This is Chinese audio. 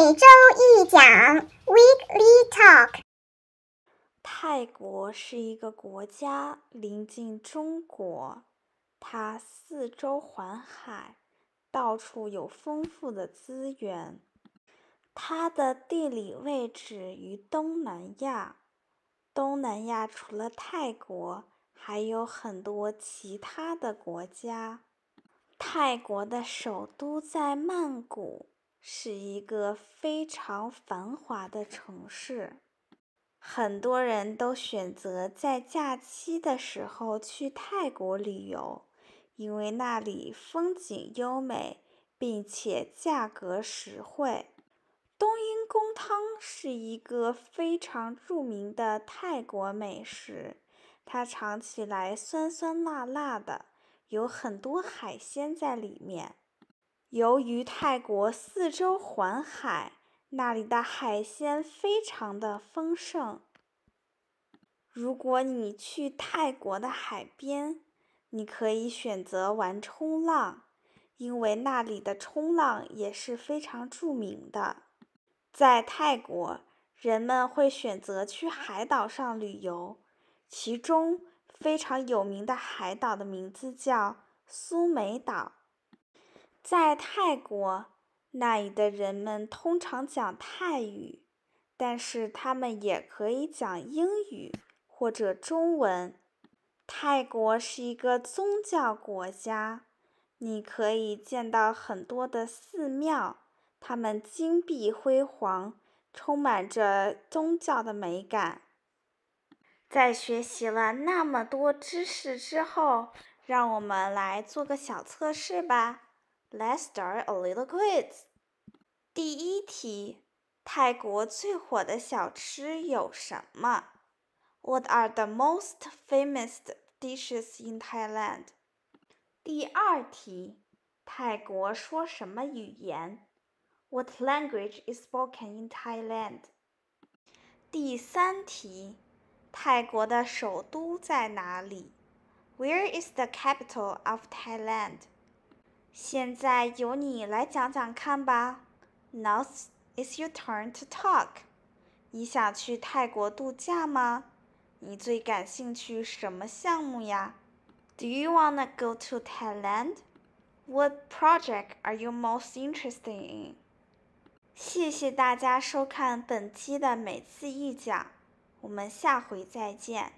每周一讲 Weekly Talk。泰国是一个国家，临近中国，它四周环海，到处有丰富的资源。它的地理位置于东南亚，东南亚除了泰国，还有很多其他的国家。泰国的首都在曼谷。是一个非常繁华的城市，很多人都选择在假期的时候去泰国旅游，因为那里风景优美，并且价格实惠。冬阴功汤是一个非常著名的泰国美食，它尝起来酸酸辣辣的，有很多海鲜在里面。由于泰国四周环海，那里的海鲜非常的丰盛。如果你去泰国的海边，你可以选择玩冲浪，因为那里的冲浪也是非常著名的。在泰国，人们会选择去海岛上旅游，其中非常有名的海岛的名字叫苏梅岛。在泰国，那里的人们通常讲泰语，但是他们也可以讲英语或者中文。泰国是一个宗教国家，你可以见到很多的寺庙，它们金碧辉煌，充满着宗教的美感。在学习了那么多知识之后，让我们来做个小测试吧。Let's start a little quiz. 第一题，泰国最火的小吃有什么？What are the most famous dishes in Thailand? 第二题，泰国说什么语言？What language is spoken in Thailand? 第三题，泰国的首都在哪里？Where is the capital of Thailand? 现在由你来讲讲看吧。Now it's your turn to talk。你想去泰国度假吗？你最感兴趣什么项目呀？Do you wanna go to Thailand? What project are you most interested in? 谢谢大家收看本期的每次一讲，我们下回再见。